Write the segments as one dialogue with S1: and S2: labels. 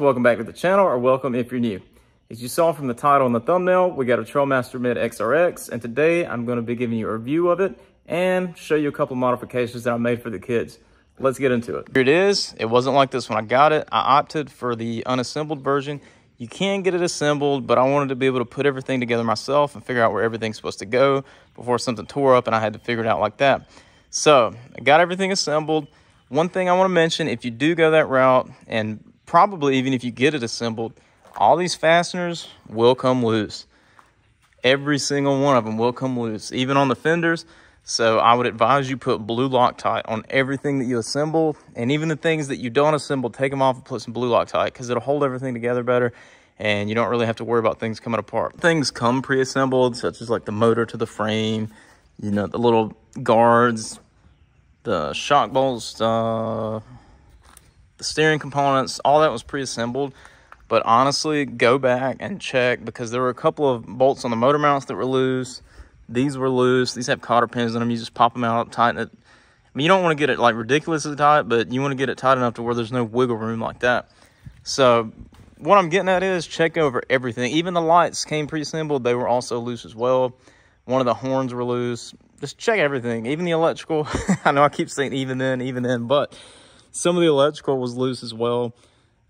S1: Welcome back to the channel, or welcome if you're new. As you saw from the title and the thumbnail, we got a Trailmaster Mid XRX, and today I'm going to be giving you a review of it and show you a couple modifications that I made for the kids. Let's get into it. Here it is. It wasn't like this when I got it. I opted for the unassembled version. You can get it assembled, but I wanted to be able to put everything together myself and figure out where everything's supposed to go before something tore up and I had to figure it out like that. So I got everything assembled. One thing I want to mention, if you do go that route and probably even if you get it assembled, all these fasteners will come loose. Every single one of them will come loose, even on the fenders. So I would advise you put blue Loctite on everything that you assemble. And even the things that you don't assemble, take them off and put some blue Loctite because it'll hold everything together better. And you don't really have to worry about things coming apart. Things come pre-assembled, such as like the motor to the frame, you know, the little guards, the shock bolts, uh, the steering components, all that was pre-assembled. But honestly, go back and check because there were a couple of bolts on the motor mounts that were loose. These were loose. These have cotter pins in them. You just pop them out, tighten it. I mean, you don't want to get it like ridiculously tight, but you want to get it tight enough to where there's no wiggle room like that. So what I'm getting at is check over everything. Even the lights came pre-assembled. They were also loose as well. One of the horns were loose. Just check everything, even the electrical. I know I keep saying even then, even then, but some of the electrical was loose as well.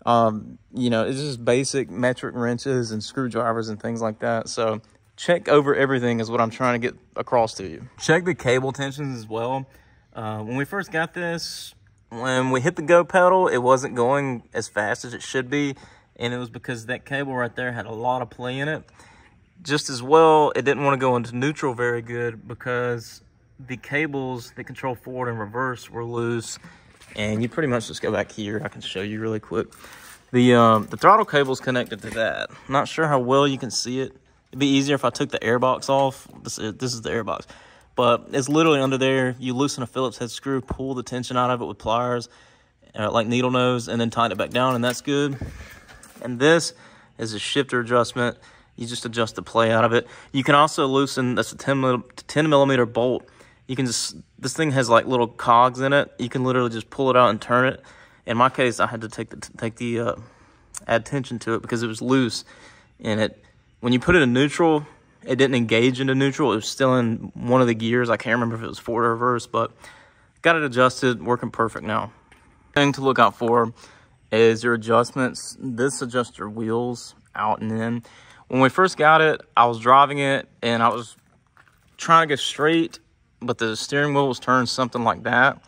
S1: Um, you know, it's just basic metric wrenches and screwdrivers and things like that. So check over everything is what I'm trying to get across to you. Check the cable tensions as well. Uh, when we first got this, when we hit the go pedal, it wasn't going as fast as it should be. And it was because that cable right there had a lot of play in it. Just as well, it didn't want to go into neutral very good because the cables that control forward and reverse were loose and you pretty much just go back here. I can show you really quick. The, um, the throttle cable is connected to that. not sure how well you can see it. It'd be easier if I took the airbox off. This is, this is the airbox. But it's literally under there. You loosen a Phillips head screw, pull the tension out of it with pliers, uh, like needle nose, and then tighten it back down, and that's good. And this is a shifter adjustment. You just adjust the play out of it. You can also loosen, that's a 10, 10 millimeter bolt you can just, this thing has like little cogs in it. You can literally just pull it out and turn it. In my case, I had to take the, take the, uh, add tension to it because it was loose. And it, when you put it in neutral, it didn't engage into neutral. It was still in one of the gears. I can't remember if it was forward or reverse, but got it adjusted, working perfect now. Thing to look out for is your adjustments. This adjusts your wheels out and in. When we first got it, I was driving it and I was trying to go straight but the steering wheel was turned something like that.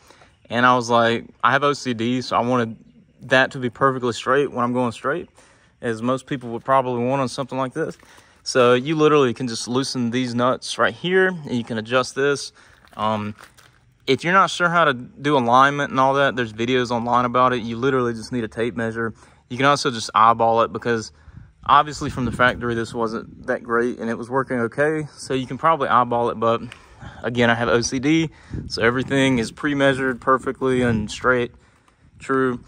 S1: And I was like, I have OCD, so I wanted that to be perfectly straight when I'm going straight, as most people would probably want on something like this. So you literally can just loosen these nuts right here, and you can adjust this. Um, if you're not sure how to do alignment and all that, there's videos online about it. You literally just need a tape measure. You can also just eyeball it because obviously from the factory, this wasn't that great and it was working okay. So you can probably eyeball it, but Again, I have OCD, so everything is pre-measured perfectly and straight, true.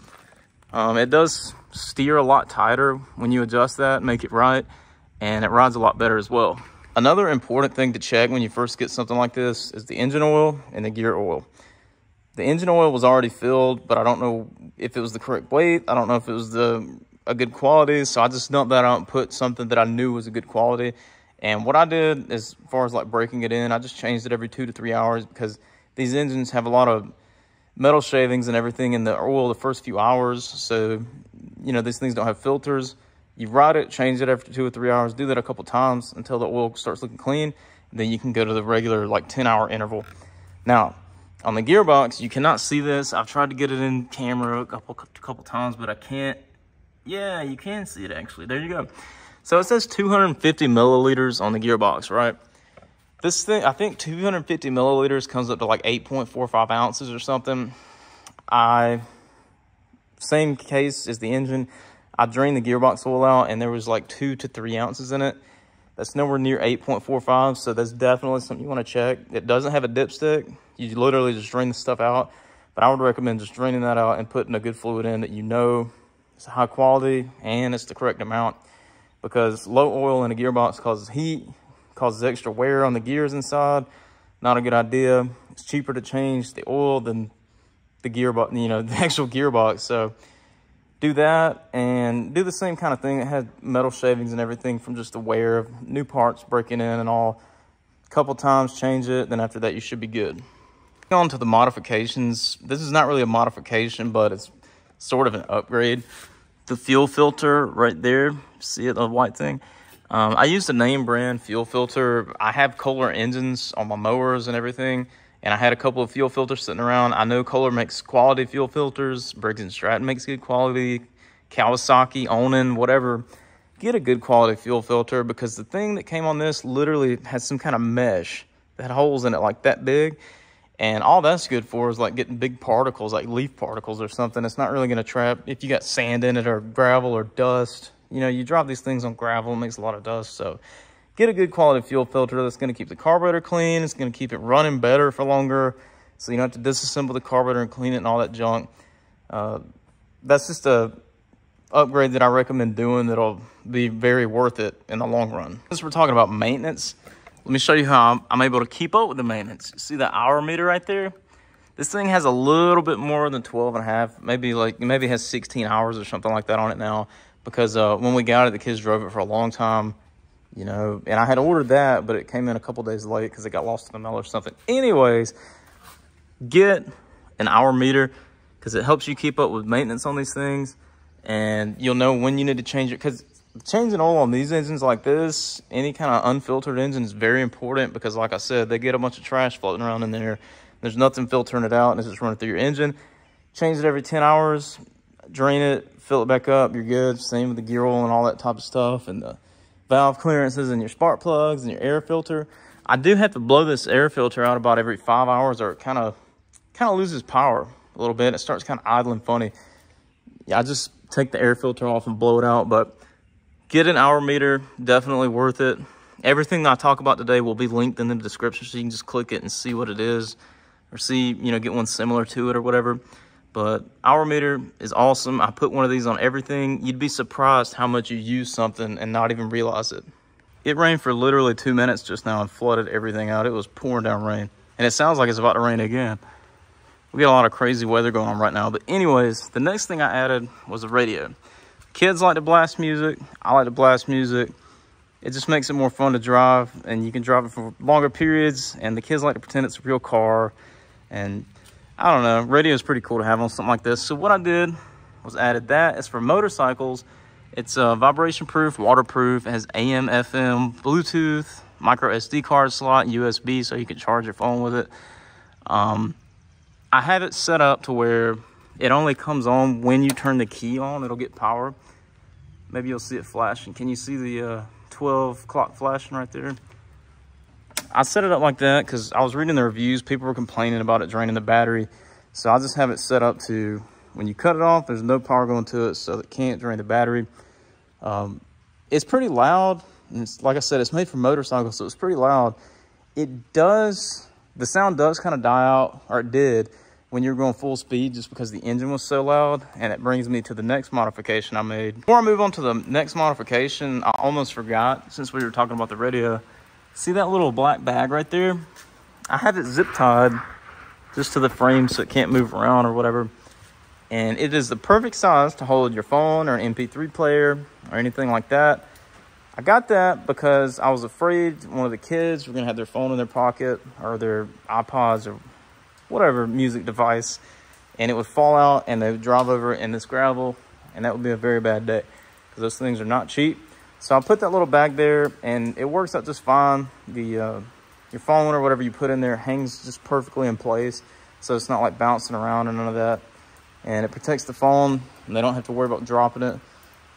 S1: Um, it does steer a lot tighter when you adjust that, make it right, and it rides a lot better as well. Another important thing to check when you first get something like this is the engine oil and the gear oil. The engine oil was already filled, but I don't know if it was the correct weight. I don't know if it was the a good quality, so I just dumped that out and put something that I knew was a good quality. And what I did as far as like breaking it in, I just changed it every two to three hours because these engines have a lot of metal shavings and everything in the oil the first few hours. So, you know, these things don't have filters. You ride it, change it every two or three hours, do that a couple times until the oil starts looking clean. Then you can go to the regular like 10 hour interval. Now, on the gearbox, you cannot see this. I've tried to get it in camera a couple, couple times, but I can't. Yeah, you can see it actually. There you go. So it says 250 milliliters on the gearbox, right? This thing, I think 250 milliliters comes up to like 8.45 ounces or something. I, same case as the engine. I drained the gearbox oil out and there was like two to three ounces in it. That's nowhere near 8.45, so that's definitely something you want to check. It doesn't have a dipstick. You literally just drain the stuff out. But I would recommend just draining that out and putting a good fluid in that you know it's high quality and it's the correct amount because low oil in a gearbox causes heat, causes extra wear on the gears inside. Not a good idea. It's cheaper to change the oil than the gearbox, you know, the actual gearbox. So do that and do the same kind of thing. It had metal shavings and everything from just the wear of new parts breaking in and all. A couple times, change it. Then after that, you should be good. On to the modifications. This is not really a modification, but it's sort of an upgrade. The fuel filter right there, see it, the white thing? Um, I use the name brand fuel filter. I have Kohler engines on my mowers and everything and I had a couple of fuel filters sitting around. I know Kohler makes quality fuel filters. Briggs & Stratton makes good quality. Kawasaki, Onan, whatever. Get a good quality fuel filter because the thing that came on this literally has some kind of mesh that holes in it like that big. And all that's good for is like getting big particles, like leaf particles or something. It's not really going to trap if you got sand in it or gravel or dust. You know, you drop these things on gravel, it makes a lot of dust. So get a good quality fuel filter that's going to keep the carburetor clean. It's going to keep it running better for longer. So you don't have to disassemble the carburetor and clean it and all that junk. Uh, that's just a upgrade that I recommend doing that'll be very worth it in the long run. Since we're talking about maintenance, let me show you how I'm, able to keep up with the maintenance. See the hour meter right there? This thing has a little bit more than 12 and a half, maybe like, maybe has 16 hours or something like that on it now. Because uh, when we got it, the kids drove it for a long time you know, and I had ordered that, but it came in a couple days late because it got lost in the mail or something. Anyways, get an hour meter because it helps you keep up with maintenance on these things and you'll know when you need to change it because changing oil on these engines like this, any kind of unfiltered engine is very important because like I said, they get a bunch of trash floating around in there. There's nothing filtering it out and it's just running through your engine. Change it every 10 hours, drain it, fill it back up, you're good. Same with the gear oil and all that type of stuff and the valve clearances and your spark plugs and your air filter. I do have to blow this air filter out about every five hours or it kind of kind of loses power a little bit. It starts kind of idling funny. Yeah, I just take the air filter off and blow it out, but get an hour meter, definitely worth it. Everything that I talk about today will be linked in the description so you can just click it and see what it is or see, you know, get one similar to it or whatever. But hour meter is awesome. I put one of these on everything. You'd be surprised how much you use something and not even realize it. It rained for literally two minutes just now and flooded everything out. It was pouring down rain. And it sounds like it's about to rain again. We got a lot of crazy weather going on right now. But anyways, the next thing I added was a radio. Kids like to blast music. I like to blast music. It just makes it more fun to drive and you can drive it for longer periods. And the kids like to pretend it's a real car. And I don't know, radio is pretty cool to have on something like this. So what I did was added that. It's for motorcycles. It's uh, vibration proof, waterproof. Has AM, FM, Bluetooth, micro SD card slot, USB, so you can charge your phone with it. Um, I have it set up to where it only comes on when you turn the key on. It'll get power. Maybe you'll see it flashing. Can you see the uh, 12 clock flashing right there? I set it up like that because I was reading the reviews. People were complaining about it draining the battery. So I just have it set up to when you cut it off, there's no power going to it, so it can't drain the battery. Um, it's pretty loud. It's, like I said, it's made for motorcycles, so it's pretty loud. It does, the sound does kind of die out, or it did, when you're going full speed just because the engine was so loud. And it brings me to the next modification I made. Before I move on to the next modification, I almost forgot, since we were talking about the radio, See that little black bag right there? I have it zip tied just to the frame so it can't move around or whatever. And it is the perfect size to hold your phone or an MP3 player or anything like that. I got that because I was afraid one of the kids were going to have their phone in their pocket or their iPods or whatever music device and it would fall out and they would drive over in this gravel and that would be a very bad day because those things are not cheap so I put that little bag there and it works out just fine. The uh, Your phone or whatever you put in there hangs just perfectly in place. So it's not like bouncing around and none of that. And it protects the phone and they don't have to worry about dropping it.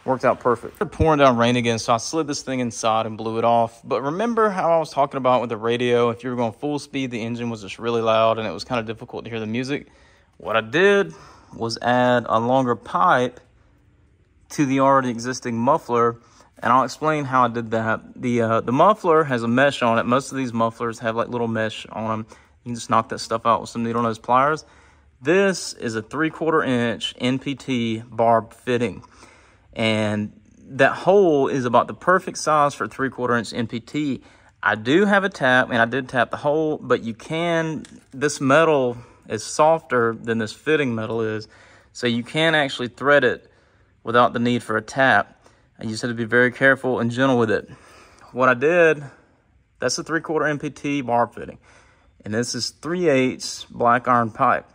S1: Worked out perfect. It's pouring down rain again, so I slid this thing inside and blew it off. But remember how I was talking about with the radio, if you were going full speed, the engine was just really loud and it was kind of difficult to hear the music. What I did was add a longer pipe to the already existing muffler and I'll explain how I did that. The uh, the muffler has a mesh on it. Most of these mufflers have like little mesh on them. You can just knock that stuff out with some needle nose pliers. This is a three quarter inch NPT barb fitting. And that hole is about the perfect size for three quarter inch NPT. I do have a tap and I did tap the hole, but you can, this metal is softer than this fitting metal is. So you can actually thread it without the need for a tap. And you just have to be very careful and gentle with it. What I did, that's a three quarter NPT barb fitting. And this is 3 eighths black iron pipe.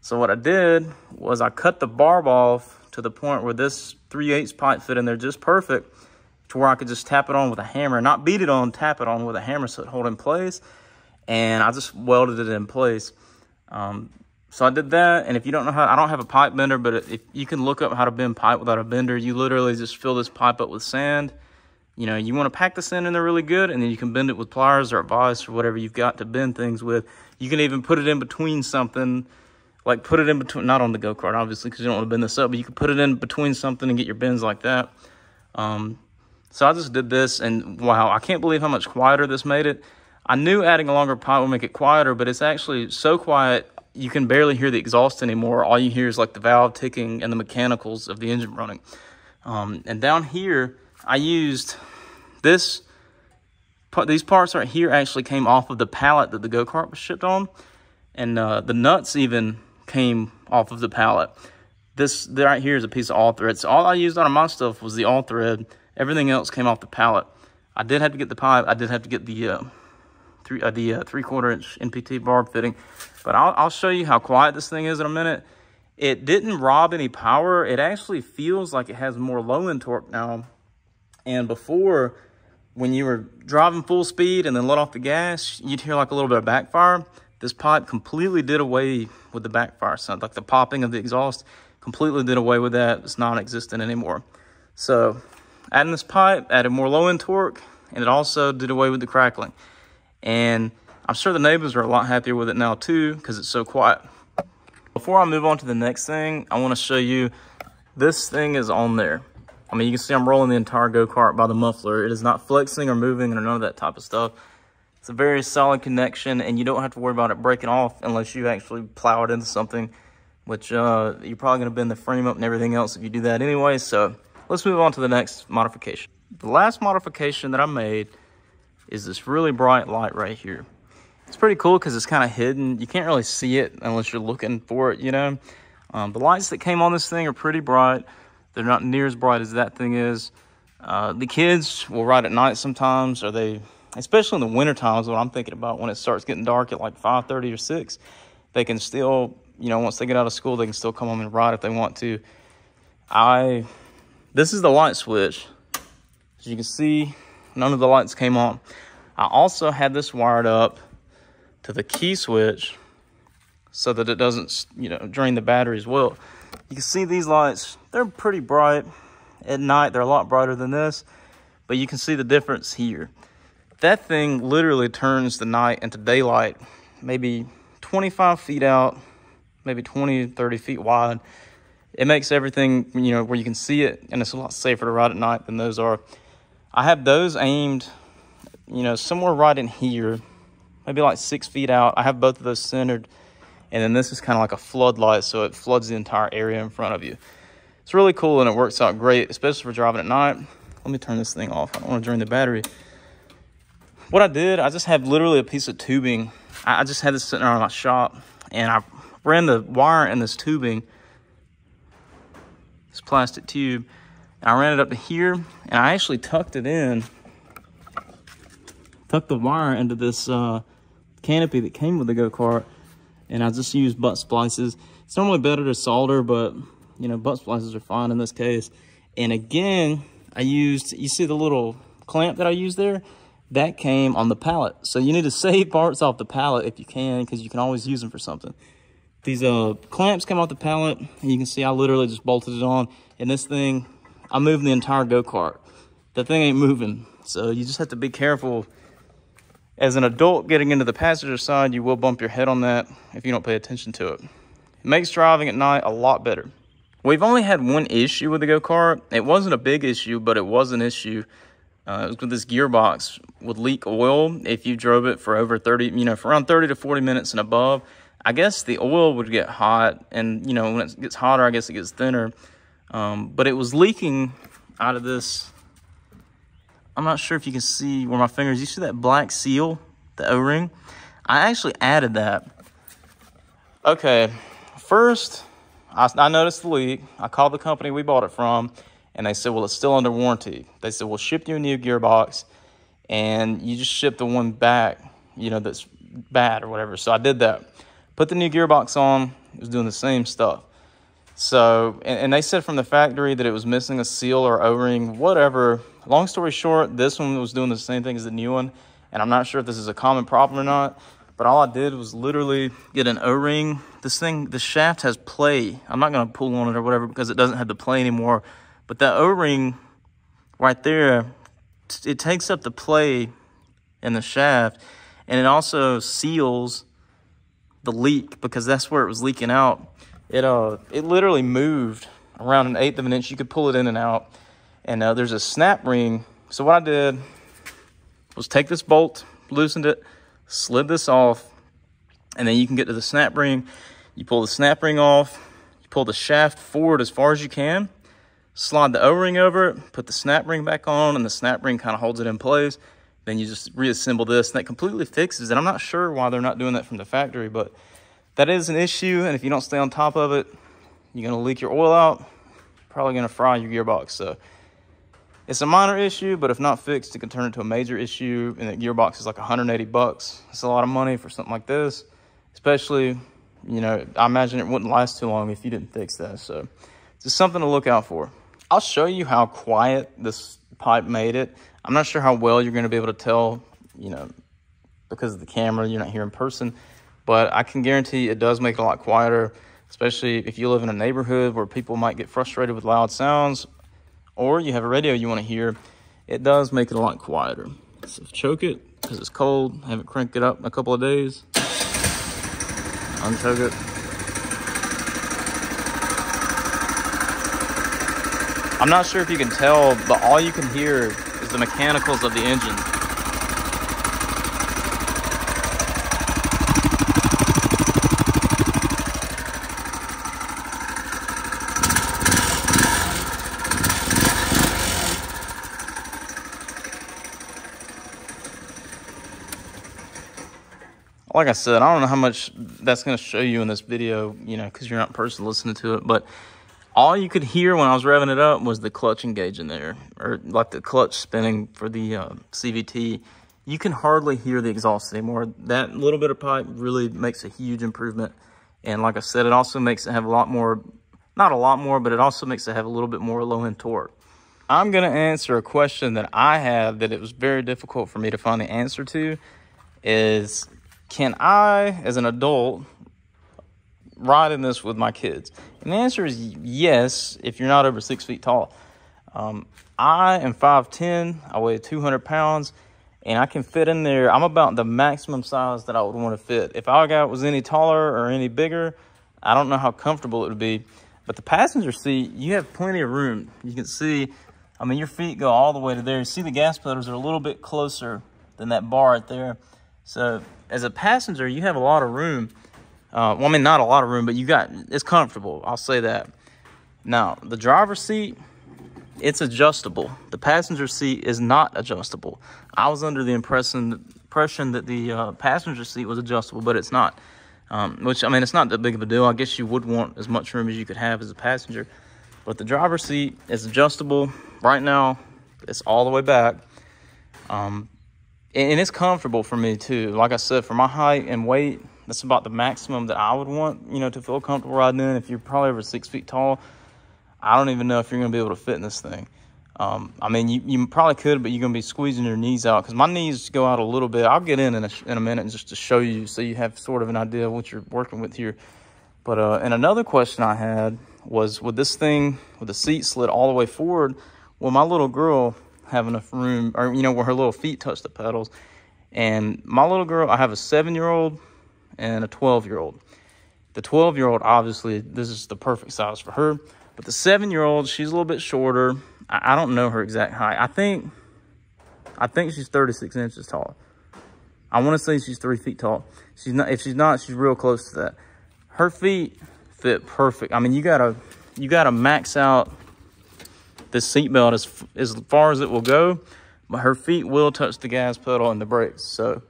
S1: So what I did was I cut the barb off to the point where this 3 eighths pipe fit in there just perfect to where I could just tap it on with a hammer, not beat it on, tap it on with a hammer so it hold in place. And I just welded it in place. Um, so I did that, and if you don't know how, I don't have a pipe bender, but if you can look up how to bend pipe without a bender, you literally just fill this pipe up with sand. You know, you want to pack the sand in there really good, and then you can bend it with pliers or a vise or whatever you've got to bend things with. You can even put it in between something, like put it in between, not on the go-kart, obviously, because you don't want to bend this up, but you can put it in between something and get your bends like that. Um, so I just did this, and wow, I can't believe how much quieter this made it. I knew adding a longer pipe would make it quieter, but it's actually so quiet you can barely hear the exhaust anymore. All you hear is like the valve ticking and the mechanicals of the engine running. Um, and down here, I used this, these parts right here actually came off of the pallet that the go-kart was shipped on. And uh, the nuts even came off of the pallet. This right here is a piece of all thread. So all I used on my stuff was the all thread. Everything else came off the pallet. I did have to get the pipe. I did have to get the uh, three uh, the uh, three quarter inch NPT barb fitting. But I'll, I'll show you how quiet this thing is in a minute. It didn't rob any power. It actually feels like it has more low end torque now. And before, when you were driving full speed and then let off the gas, you'd hear like a little bit of backfire. This pipe completely did away with the backfire sound, like the popping of the exhaust completely did away with that. It's non-existent anymore. So adding this pipe added more low end torque and it also did away with the crackling. And I'm sure the neighbors are a lot happier with it now too because it's so quiet. Before I move on to the next thing, I want to show you this thing is on there. I mean, you can see I'm rolling the entire go-kart by the muffler. It is not flexing or moving or none of that type of stuff. It's a very solid connection and you don't have to worry about it breaking off unless you actually plow it into something, which uh, you're probably going to bend the frame up and everything else if you do that anyway. So let's move on to the next modification. The last modification that I made is this really bright light right here. It's pretty cool because it's kind of hidden. You can't really see it unless you're looking for it, you know. Um, the lights that came on this thing are pretty bright. They're not near as bright as that thing is. Uh, the kids will ride at night sometimes, or they, especially in the winter times, what I'm thinking about when it starts getting dark at like 5.30 or 6, they can still, you know, once they get out of school, they can still come home and ride if they want to. I, this is the light switch. As you can see, none of the lights came on. I also had this wired up to the key switch so that it doesn't, you know, drain the battery as well. You can see these lights, they're pretty bright. At night, they're a lot brighter than this, but you can see the difference here. That thing literally turns the night into daylight, maybe 25 feet out, maybe 20, 30 feet wide. It makes everything, you know, where you can see it, and it's a lot safer to ride at night than those are. I have those aimed, you know, somewhere right in here, maybe like six feet out. I have both of those centered. And then this is kind of like a floodlight, so it floods the entire area in front of you. It's really cool and it works out great, especially for driving at night. Let me turn this thing off. I don't want to drain the battery. What I did, I just have literally a piece of tubing. I just had this sitting around my shop and I ran the wire in this tubing, this plastic tube, and I ran it up to here and I actually tucked it in, tucked the wire into this uh, canopy that came with the go-kart and I just used butt splices. It's normally better to solder, but you know, butt splices are fine in this case. And again, I used, you see the little clamp that I used there? That came on the pallet. So you need to save parts off the pallet if you can, because you can always use them for something. These uh, clamps came off the pallet, and you can see I literally just bolted it on. And this thing, I moved the entire go-kart. The thing ain't moving. So you just have to be careful as an adult getting into the passenger side, you will bump your head on that if you don't pay attention to it. It makes driving at night a lot better. We've only had one issue with the go-kart. It wasn't a big issue, but it was an issue. Uh, with this gearbox would leak oil if you drove it for over 30, you know, for around 30 to 40 minutes and above. I guess the oil would get hot, and, you know, when it gets hotter, I guess it gets thinner. Um, but it was leaking out of this I'm not sure if you can see where my fingers, you see that black seal, the O-ring? I actually added that. Okay, first, I, I noticed the leak. I called the company we bought it from, and they said, well, it's still under warranty. They said, we'll ship you a new gearbox, and you just ship the one back, you know, that's bad or whatever. So I did that. Put the new gearbox on. It was doing the same stuff. So, and, and, they said from the factory that it was missing a seal or O-ring, whatever. Long story short, this one was doing the same thing as the new one. And I'm not sure if this is a common problem or not, but all I did was literally get an O-ring. This thing, the shaft has play. I'm not going to pull on it or whatever because it doesn't have the play anymore. But that O-ring right there, it takes up the play in the shaft and it also seals the leak because that's where it was leaking out it uh it literally moved around an eighth of an inch. You could pull it in and out. And uh, there's a snap ring. So what I did was take this bolt, loosened it, slid this off, and then you can get to the snap ring. You pull the snap ring off, you pull the shaft forward as far as you can, slide the O-ring over it, put the snap ring back on, and the snap ring kind of holds it in place. Then you just reassemble this, and that completely fixes it. I'm not sure why they're not doing that from the factory, but that is an issue, and if you don't stay on top of it, you're gonna leak your oil out, probably gonna fry your gearbox. So it's a minor issue, but if not fixed, it can turn into a major issue, and the gearbox is like 180 bucks. It's a lot of money for something like this, especially, you know, I imagine it wouldn't last too long if you didn't fix that. So it's just something to look out for. I'll show you how quiet this pipe made it. I'm not sure how well you're gonna be able to tell, you know, because of the camera, you're not here in person but I can guarantee it does make it a lot quieter, especially if you live in a neighborhood where people might get frustrated with loud sounds or you have a radio you want to hear. It does make it a lot quieter. So choke it because it's cold. Haven't cranked it up in a couple of days. Unchoke it. I'm not sure if you can tell, but all you can hear is the mechanicals of the engine. like I said, I don't know how much that's going to show you in this video, you know, because you're not person listening to it. But all you could hear when I was revving it up was the clutch engaging there, or like the clutch spinning for the uh, CVT. You can hardly hear the exhaust anymore. That little bit of pipe really makes a huge improvement. And like I said, it also makes it have a lot more, not a lot more, but it also makes it have a little bit more low-end torque. I'm going to answer a question that I have that it was very difficult for me to find the answer to is can I, as an adult, ride in this with my kids? And the answer is yes, if you're not over six feet tall. Um, I am 5'10, I weigh 200 pounds, and I can fit in there. I'm about the maximum size that I would want to fit. If our guy was any taller or any bigger, I don't know how comfortable it would be. But the passenger seat, you have plenty of room. You can see, I mean, your feet go all the way to there. You see the gas pedals are a little bit closer than that bar right there. So as a passenger, you have a lot of room. Uh, well, I mean, not a lot of room, but you got, it's comfortable. I'll say that. Now, the driver's seat, it's adjustable. The passenger seat is not adjustable. I was under the impression, impression that the uh, passenger seat was adjustable, but it's not. Um, which, I mean, it's not that big of a deal. I guess you would want as much room as you could have as a passenger. But the driver's seat is adjustable. Right now, it's all the way back. Um, and it's comfortable for me too. Like I said, for my height and weight, that's about the maximum that I would want, you know, to feel comfortable riding in. If you're probably over six feet tall, I don't even know if you're going to be able to fit in this thing. Um, I mean, you, you probably could, but you're going to be squeezing your knees out because my knees go out a little bit. I'll get in in a, in a minute just to show you so you have sort of an idea of what you're working with here. But, uh, and another question I had was with this thing, with the seat slid all the way forward, well, my little girl, have enough room, or, you know, where her little feet touch the pedals. And my little girl, I have a seven-year-old and a 12-year-old. The 12-year-old, obviously, this is the perfect size for her. But the seven-year-old, she's a little bit shorter. I, I don't know her exact height. I think, I think she's 36 inches tall. I want to say she's three feet tall. She's not. If she's not, she's real close to that. Her feet fit perfect. I mean, you gotta, you gotta max out this seatbelt as, as far as it will go, but her feet will touch the gas pedal and the brakes. So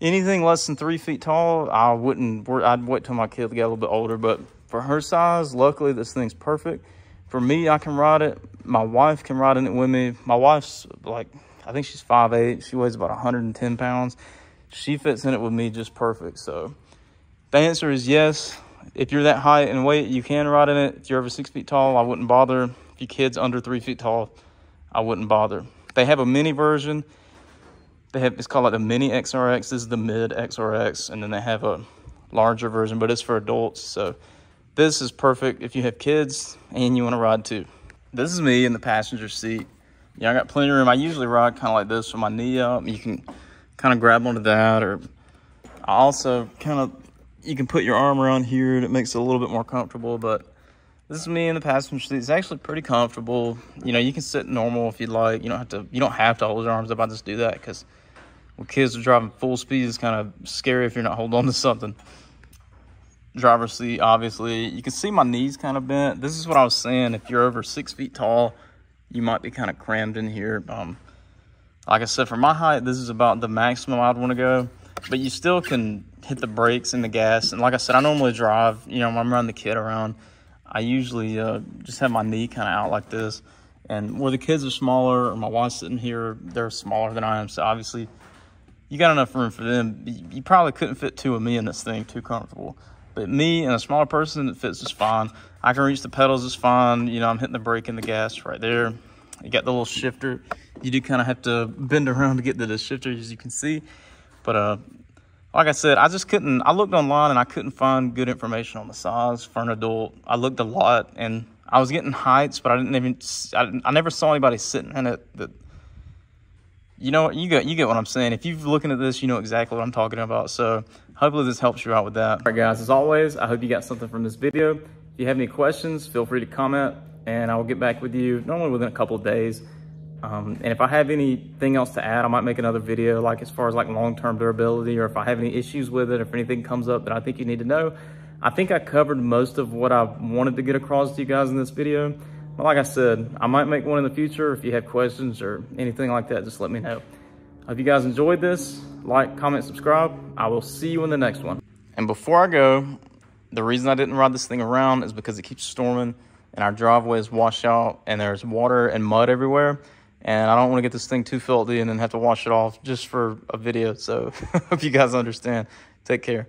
S1: anything less than three feet tall, I wouldn't, I'd wait till my kid get a little bit older, but for her size, luckily this thing's perfect. For me, I can ride it. My wife can ride in it with me. My wife's like, I think she's 5'8". She weighs about 110 pounds. She fits in it with me just perfect. So the answer is yes. If you're that height and weight, you can ride in it. If you're over six feet tall, I wouldn't bother. If your kid's under three feet tall, I wouldn't bother. They have a mini version. They have, it's called like the mini XRX. This is the mid XRX. And then they have a larger version, but it's for adults. So this is perfect if you have kids and you want to ride too. This is me in the passenger seat. Yeah, I got plenty of room. I usually ride kind of like this with my knee up. You can kind of grab onto that or I also kind of, you can put your arm around here and it makes it a little bit more comfortable, but this is me in the passenger seat. It's actually pretty comfortable. You know, you can sit normal if you'd like. You don't have to, you don't have to hold your arms up. I just do that because when kids are driving full speed, it's kind of scary if you're not holding on to something. Driver's seat, obviously. You can see my knees kind of bent. This is what I was saying. If you're over six feet tall, you might be kind of crammed in here. Um, like I said, for my height, this is about the maximum I'd want to go. But you still can hit the brakes and the gas. And like I said, I normally drive, you know, when I'm running the kid around, I usually uh, just have my knee kind of out like this. And where the kids are smaller or my wife's sitting here, they're smaller than I am. So obviously you got enough room for them. You probably couldn't fit two of me in this thing too comfortable. But me and a smaller person, it fits just fine. I can reach the pedals just fine. You know, I'm hitting the brake and the gas right there. You got the little shifter. You do kind of have to bend around to get to the shifter, as you can see. But uh, like I said, I just couldn't, I looked online and I couldn't find good information on the size for an adult. I looked a lot and I was getting heights, but I didn't even, I, didn't, I never saw anybody sitting in it that you know, you get you get what I'm saying. If you're looking at this, you know exactly what I'm talking about. So hopefully this helps you out with that. All right, guys, as always, I hope you got something from this video. If you have any questions, feel free to comment and I will get back with you normally within a couple of days. Um, and if I have anything else to add, I might make another video, like as far as like long-term durability, or if I have any issues with it, if anything comes up that I think you need to know. I think I covered most of what I wanted to get across to you guys in this video. But like I said, I might make one in the future. If you have questions or anything like that, just let me know. If you guys enjoyed this, like, comment, subscribe. I will see you in the next one. And before I go, the reason I didn't ride this thing around is because it keeps storming and our driveway is washed out and there's water and mud everywhere. And I don't want to get this thing too filthy and then have to wash it off just for a video. So hope you guys understand. Take care.